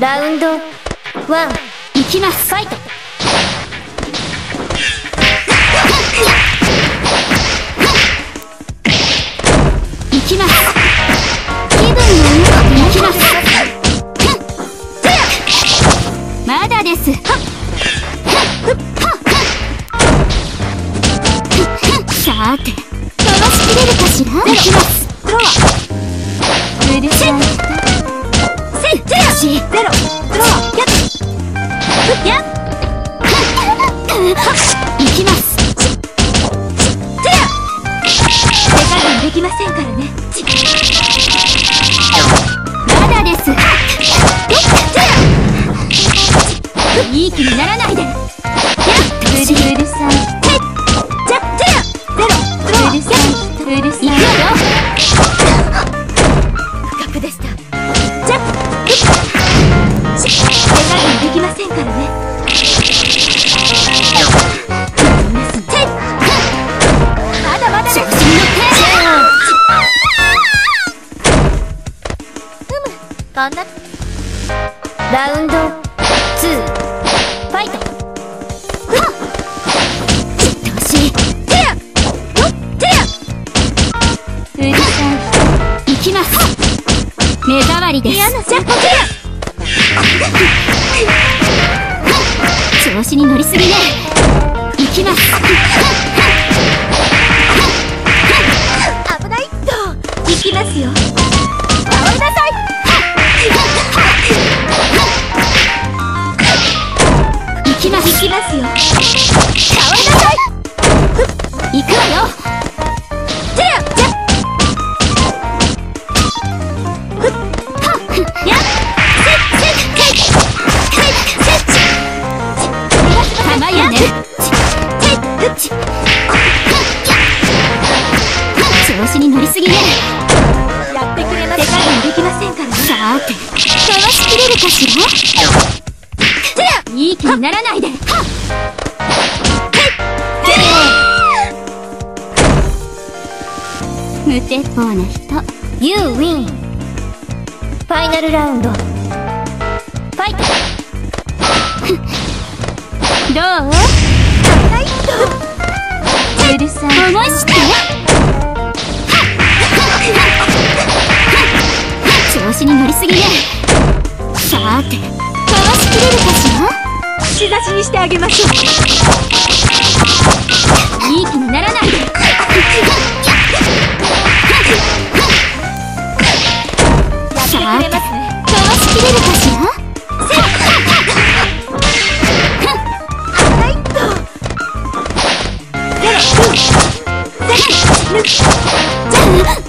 ラウンドワン行きます。ファイト行きます。気分のいきます。まだです。さて。ゼロしゼロドアやっやっ行きます。ゼロ手加減できませんからね。ってこんな。ラウンドツー。ファイト。調子テヤテヤうるさい行きます。目障りです。嫌なじゃテヤ調子に乗りすぎね。行きます。危ない。っと行きますよ。倒れなさい行きます行きますよ。倒れなさい。行くわよ。てやじゃやっ調子に乗りすぎねませんから。ねさーて回しきれるかしら？いい気にならないで。無鉄砲な人。You win ファイナルラウンド。ファイト。どう？うるさい。思いしてさーて。回しきれるかしら?仕出しにしてあげましょう。いい気にならない。でさあやってくれますね回しきれるかしら?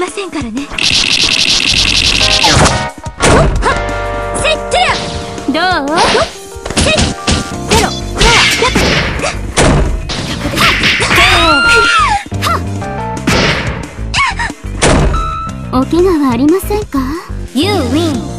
ませんからね。せっちゃどう？ゼロドアお怪我はありませんか You win